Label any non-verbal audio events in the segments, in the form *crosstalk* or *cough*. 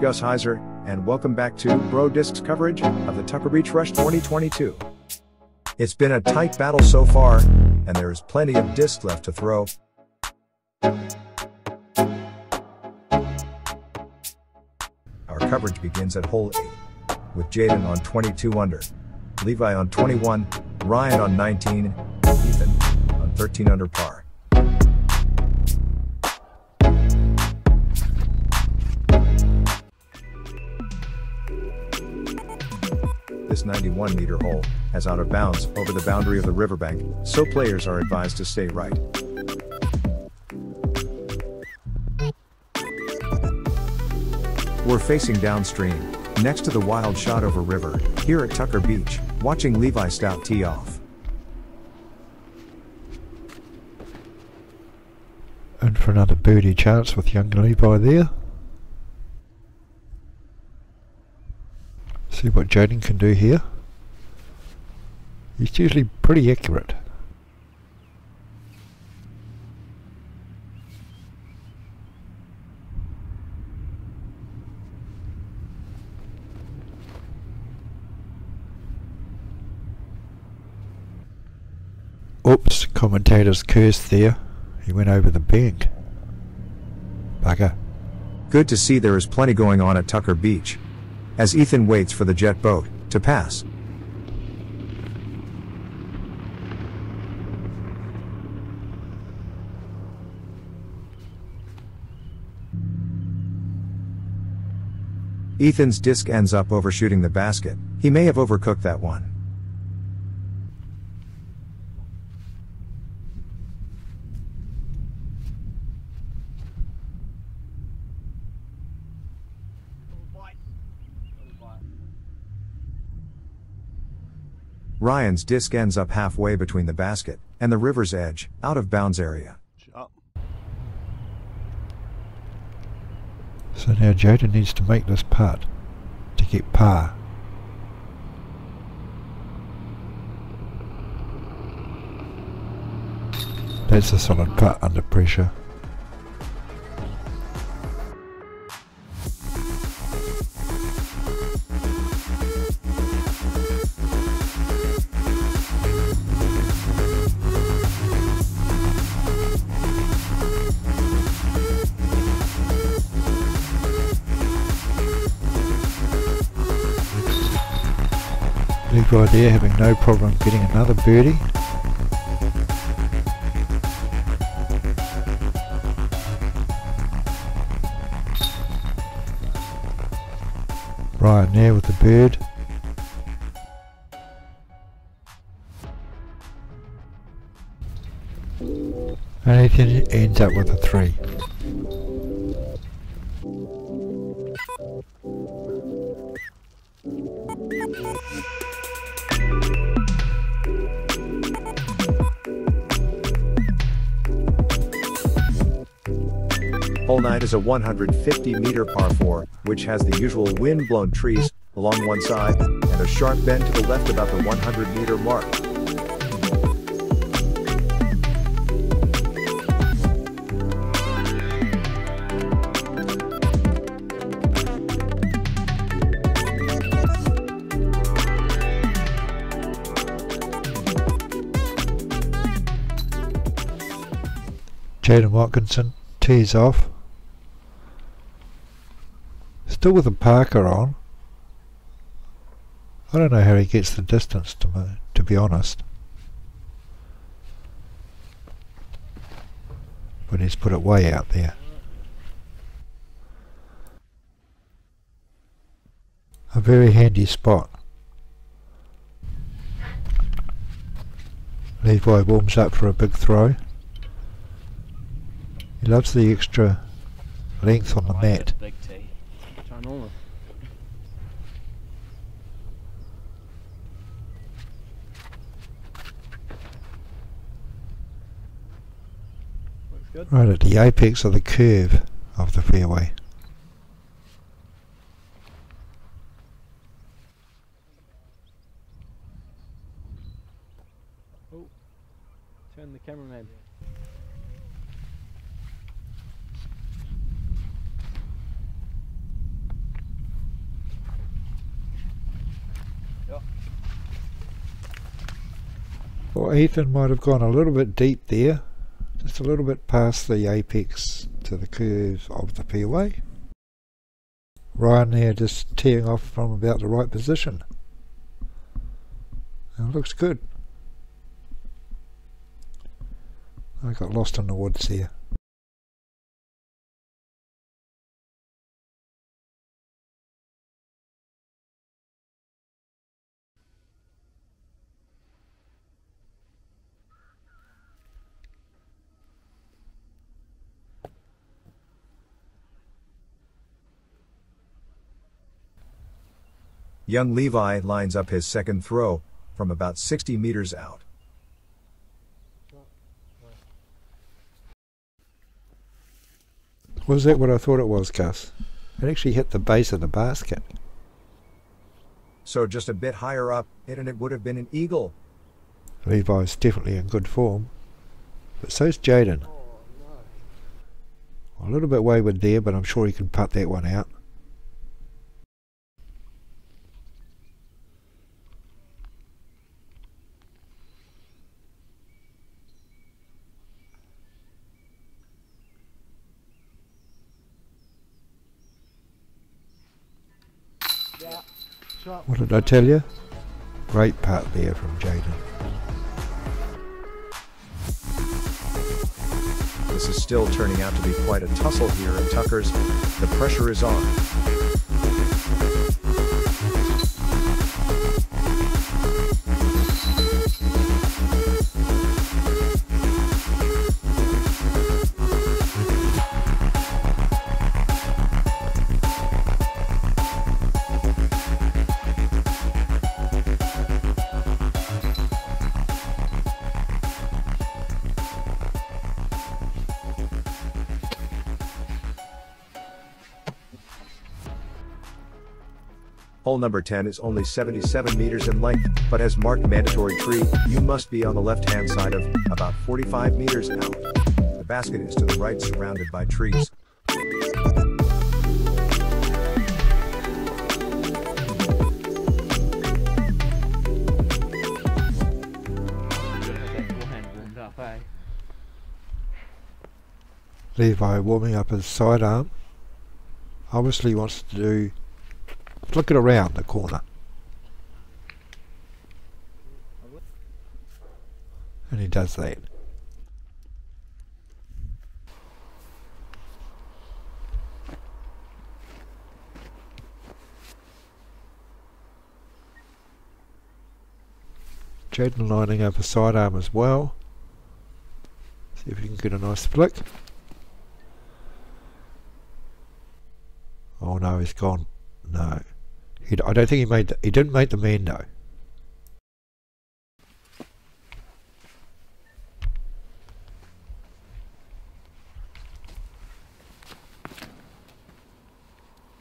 Gus Hyzer, and welcome back to Bro Discs coverage of the Tucker Beach Rush 2022. It's been a tight battle so far, and there is plenty of disc left to throw. Our coverage begins at hole 8, with Jaden on 22 under, Levi on 21, Ryan on 19, Ethan on 13 under par. This 91 meter hole has out of bounds over the boundary of the riverbank, so players are advised to stay right. We're facing downstream, next to the wild Shotover River, here at Tucker Beach, watching Levi Stout tee off. And for another birdie chance with young Levi there. See what Jaden can do here. He's usually pretty accurate. Oops, commentator's cursed there. He went over the bank. Bugger. Good to see there is plenty going on at Tucker Beach. As Ethan waits for the jet boat to pass. Ethan's disc ends up overshooting the basket. He may have overcooked that one. Ryan's disc ends up halfway between the basket and the river's edge, out of bounds area. So now Jaden needs to make this putt to get par. That's a solid putt under pressure. Levi there having no problem getting another birdie. Ryan there with the bird. And Ethan ends up with a three. Hole 9 is a 150 meter par 4, which has the usual wind blown trees along one side and a sharp bend to the left about the 100 meter mark. Jaden Watkinson tees off. Still with the Parker on. I don't know how he gets the distance to me, to be honest. But he's put it way out there. A very handy spot. Levi warms up for a big throw. He loves the extra length on the mat. Big T. Ginormous. Looks good. Right at the apex of the curve of the fairway. Oh, Turn the cameraman. Ethan might have gone a little bit deep there, just a little bit past the apex to the curve of the fairway. Ryan there just teeing off from about the right position. It looks good. I got lost in the woods here. Young Levi lines up his second throw from about 60 meters out. Was that what I thought it was, Gus? It actually hit the base of the basket. So just a bit higher up, it and it would have been an eagle. Levi's definitely in good form. But so's Jaden. Oh, a little bit wayward there, but I'm sure he can putt that one out. Yeah. Shot. What did I tell you? Great putt there from Jaden. This is still turning out to be quite a tussle here at Tucker's. The pressure is on. Number 10 is only 77 meters in length, but has marked mandatory tree. You must be on the left hand side of about 45 meters out. The basket is to the right, surrounded by trees. Levi warming up his sidearm. Obviously wants to do flick it around the corner. And he does that. Jaden lining up a sidearm as well. See if he can get a nice flick. Oh no, he's gone. No, he, I don't think he made. The, he didn't make the man though.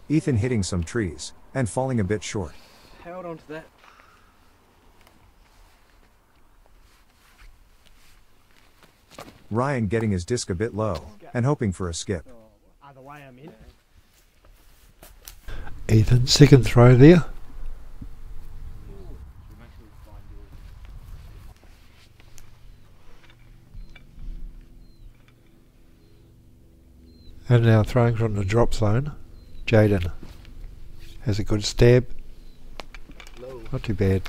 Ethan hitting some trees and falling a bit short. Held on to that. Ryan getting his disc a bit low and hoping for a skip. Other way I'm in. Ethan, second throw there. And now throwing from the drop zone, Jaden has a good stab. Not too bad.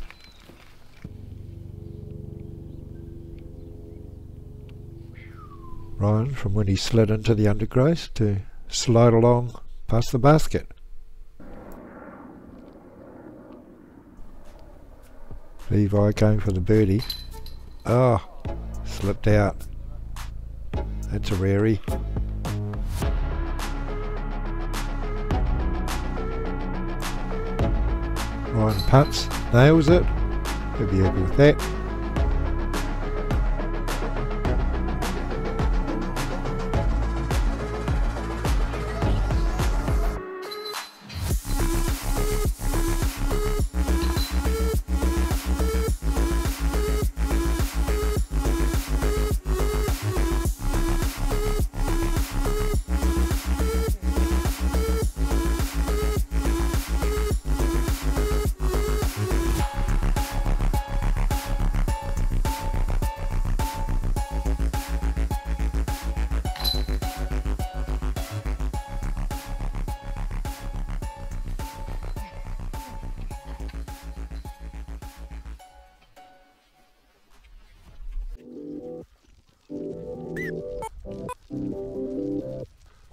Ryan from when he slid into the undergrowth to slide along past the basket. Levi going for the birdie. Oh, slipped out. That's a rarey. Ryan putts, nails it. He'll be happy with that.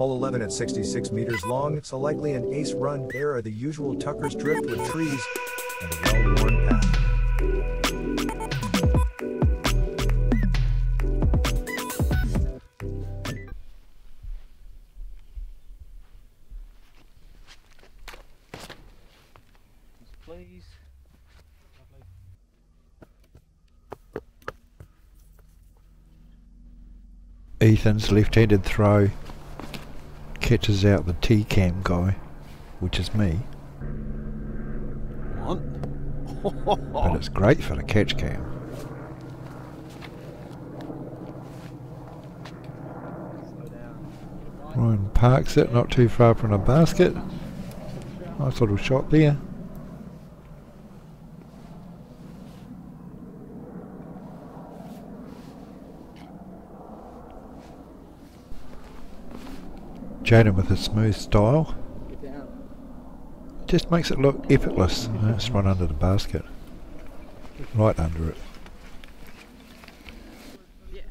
Hole 11 at 66 meters long, it's a likely an ace run. There are the usual Tucker's Drift with trees and a well-worn path. Please. Ethan's left-handed throw catches out the T-cam guy, which is me, What? *laughs* but it's great for the catch cam. Ryan parks it not too far from the basket. Nice little shot there. Jaden with his smooth style just makes it look effortless. Mm-hmm. It's right under the basket. Right under it. Yeah.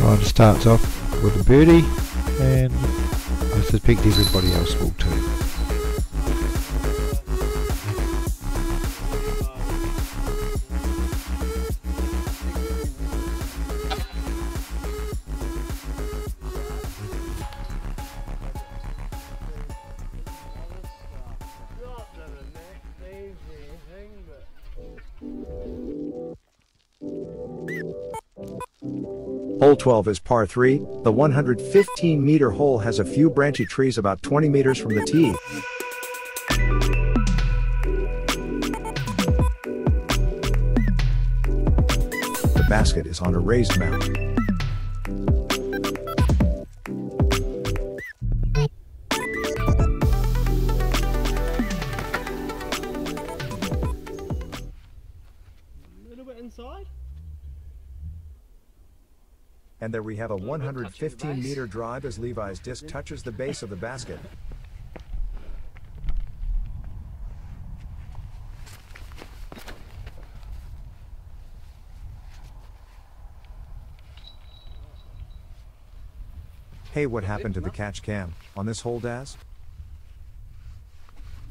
Ryan starts off with a birdie, and I suspect everybody else will too. Hole 12 is par 3. The 115 meter hole has a few branchy trees about 20 meters from the tee. The basket is on a raised mound. And there we have a Little bit touching the 115 base. meter drive as Levi's disc touches the base of the basket. Hey, what happened to the catch cam on this hole, Dazz?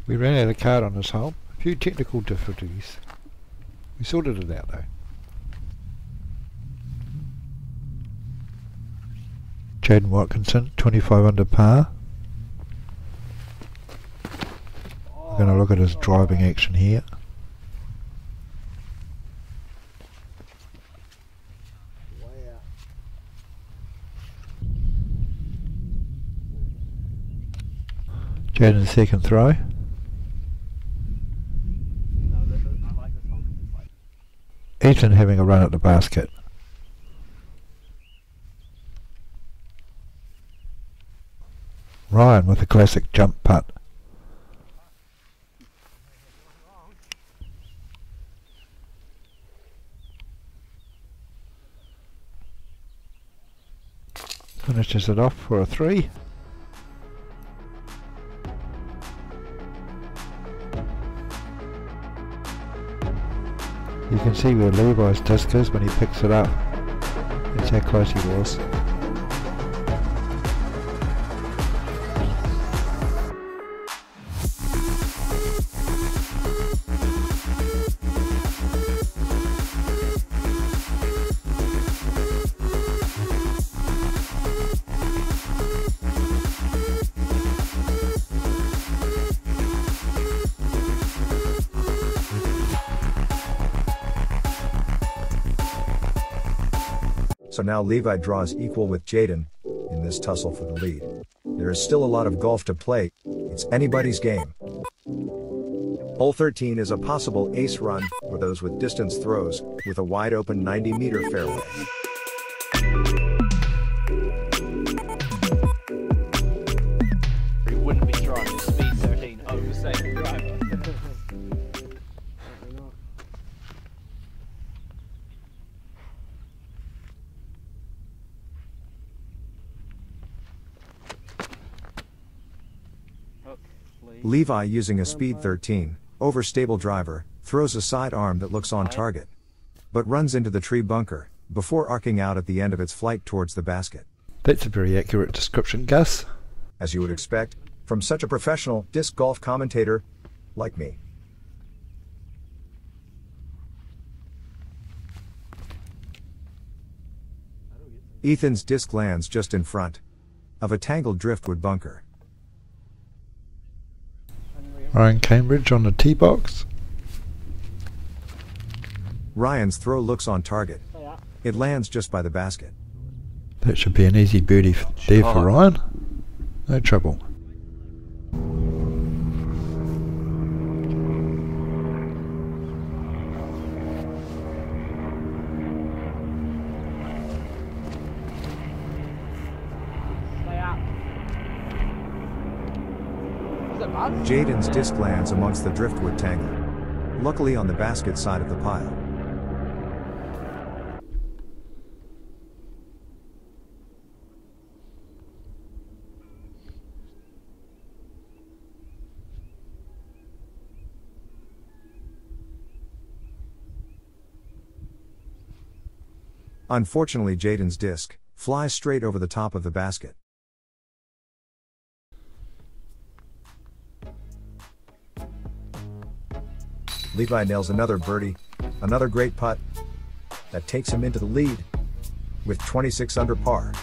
We ran out of card on this hole. A few technical difficulties. We sorted it out though. Jaden Watkinson, 25 under par. We're going to look at his driving action here. Jaden's second throw. Ethan having a run at the basket. Ryan with a classic jump putt. Finishes it off for a three. You can see where Levi's disc is when he picks it up. That's how close he was. So now Levi draws equal with Jaden in this tussle for the lead. There is still a lot of golf to play. It's anybody's game. Hole 13 is a possible ace run for those with distance throws with a wide open 90 meter fairway. Levi using a speed 13, overstable driver, throws a side arm that looks on target. But runs into the tree bunker, before arcing out at the end of its flight towards the basket. That's a very accurate description, Gus. As you would expect, from such a professional disc golf commentator like me. Ethan's disc lands just in front of a tangled driftwood bunker. Ryan Cambridge on the tee box. Ryan's throw looks on target. It lands just by the basket. That should be an easy birdie there for oh. Ryan. No trouble. Stay up. Is it bad? Jaden's disc lands amongst the driftwood tangle. Luckily on the basket side of the pile. Unfortunately, Jaden's disc flies straight over the top of the basket. Levi nails another birdie, another great putt that takes him into the lead with 26 under par.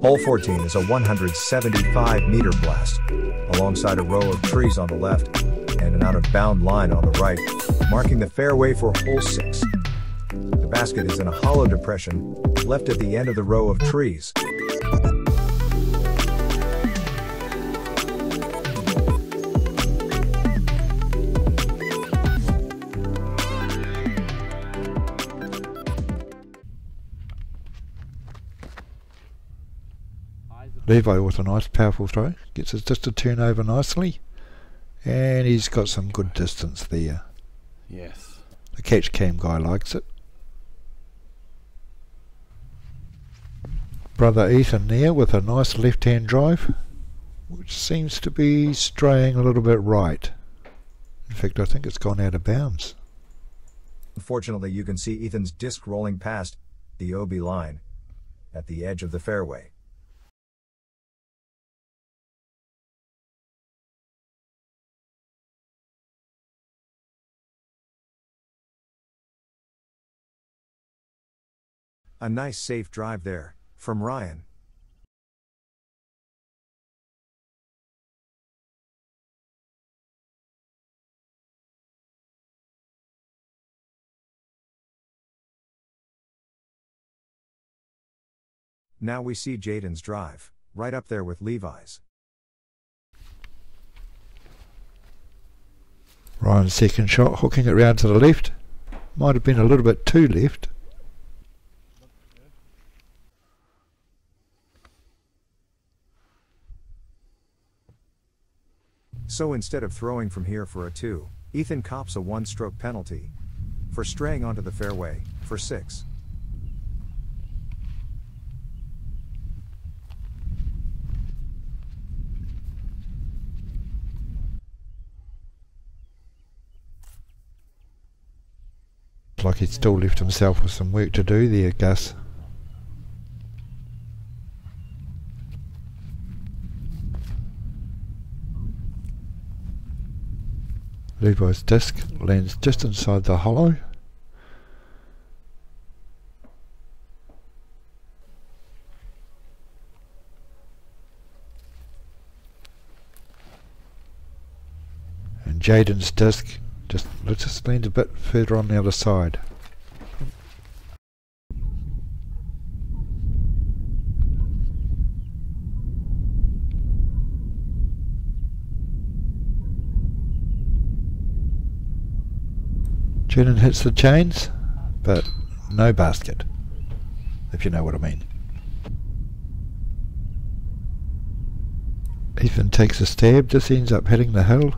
Hole 14 is a 175 meter blast, alongside a row of trees on the left and an out of bound line on the right, marking the fairway for hole 6. The basket is in a hollow depression, left at the end of the row of trees. Levi with a nice powerful throw. Gets us just to turn over nicely. And he's got some good distance there. Yes. The catch cam guy likes it. Brother Ethan there with a nice left hand drive, which seems to be straying a little bit right. In fact, I think it's gone out of bounds. Unfortunately, you can see Ethan's disc rolling past the OB line at the edge of the fairway. A nice safe drive there from Ryan. Now we see Jaden's drive, right up there with Levi's. Ryan's second shot, hooking it round to the left. Might have been a little bit too left. So instead of throwing from here for a 2, Ethan cops a one stroke penalty for straying onto the fairway for 6. Like he'd still left himself with some work to do there, Gus. Levi's disc lands just inside the hollow. And Jaden's disc just let's just land a bit further on the other side. Jaden hits the chains, but no basket, if you know what I mean. Ethan takes a stab, just ends up hitting the hill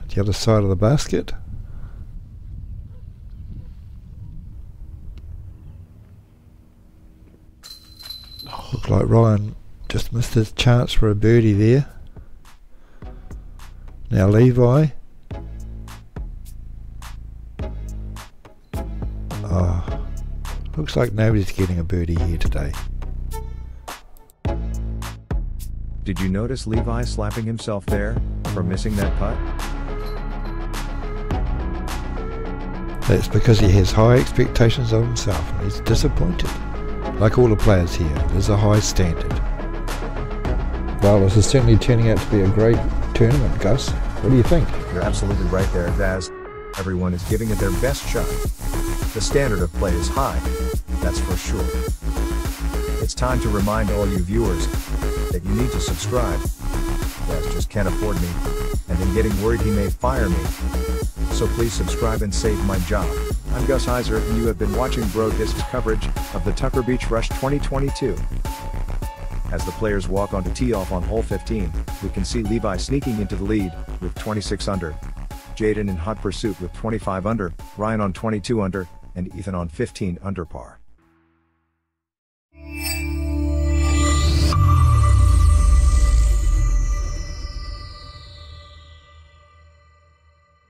at the other side of the basket. Looks like Ryan just missed his chance for a birdie there. Now Levi. Looks like nobody's getting a birdie here today. Did you notice Levi slapping himself there for missing that putt? That's because he has high expectations of himself and he's disappointed. Like all the players here, there's a high standard. Well, this is certainly turning out to be a great tournament, Gus. What do you think? You're absolutely right there, Dazz. Everyone is giving it their best shot. The standard of play is high, that's for sure. It's time to remind all you viewers that you need to subscribe. Dazz just can't afford me, and in getting worried he may fire me. So please subscribe and save my job. I'm Gus Hyzer, and you have been watching Bro Disc's coverage of the Tucker Beach Rush 2022. As the players walk onto tee off on hole 15, we can see Levi sneaking into the lead with 26 under. Jaden in hot pursuit with 25 under, Ryan on 22 under, and Ethan on 15 under par.